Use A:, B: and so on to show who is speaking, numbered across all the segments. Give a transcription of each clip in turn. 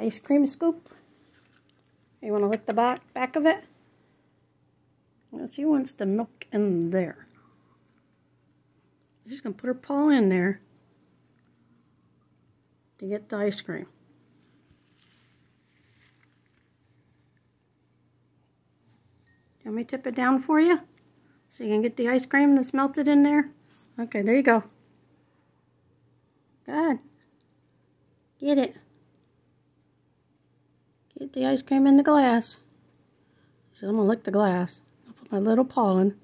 A: ice cream scoop. You want to lick the back, back of it? Well, she wants the milk in there. She's going to put her paw in there to get the ice cream. You want me tip it down for you? So you can get the ice cream that's melted in there? Okay, there you go. Good. Get it. Get the ice cream in the glass. So I'm going to lick the glass. I'll put my little paw in.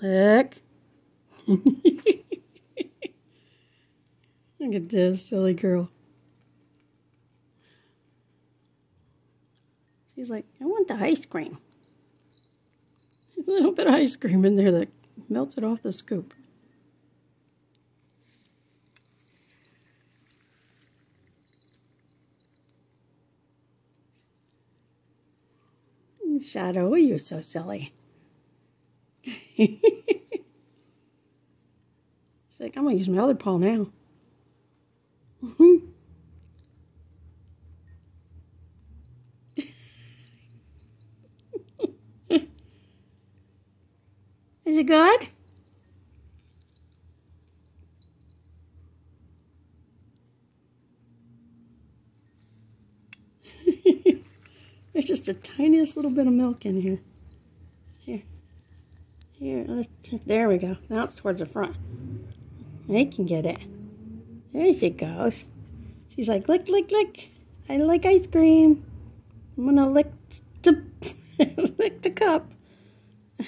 A: Lick. Look at this silly girl. She's like, I want the ice cream. a little bit of ice cream in there that melted off the scoop. Shadow, you're so silly. She's like, I'm going to use my other paw now. Is it good? There's just the tiniest little bit of milk in here. Here. Here. There we go. Now it's towards the front. I can get it. There she goes. She's like, lick, lick, lick. I like ice cream. I'm going to lick the, lick the cup.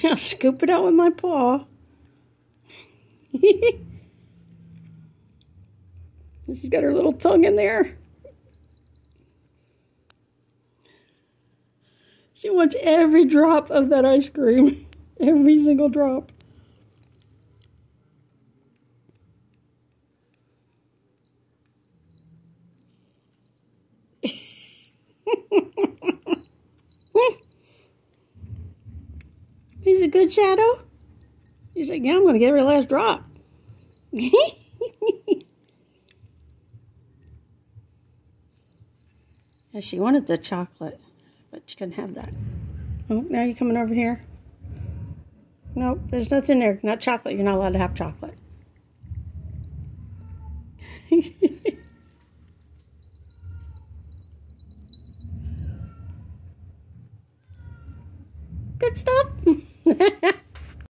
A: I'll scoop it out with my paw. She's got her little tongue in there. She wants every drop of that ice cream. Every single drop. He's a good shadow. He's like, yeah, I'm going to get every last drop. she wanted the chocolate, but she couldn't have that. Oh, now you're coming over here. Nope, there's nothing there. Not chocolate. You're not allowed to have chocolate. Good stuff.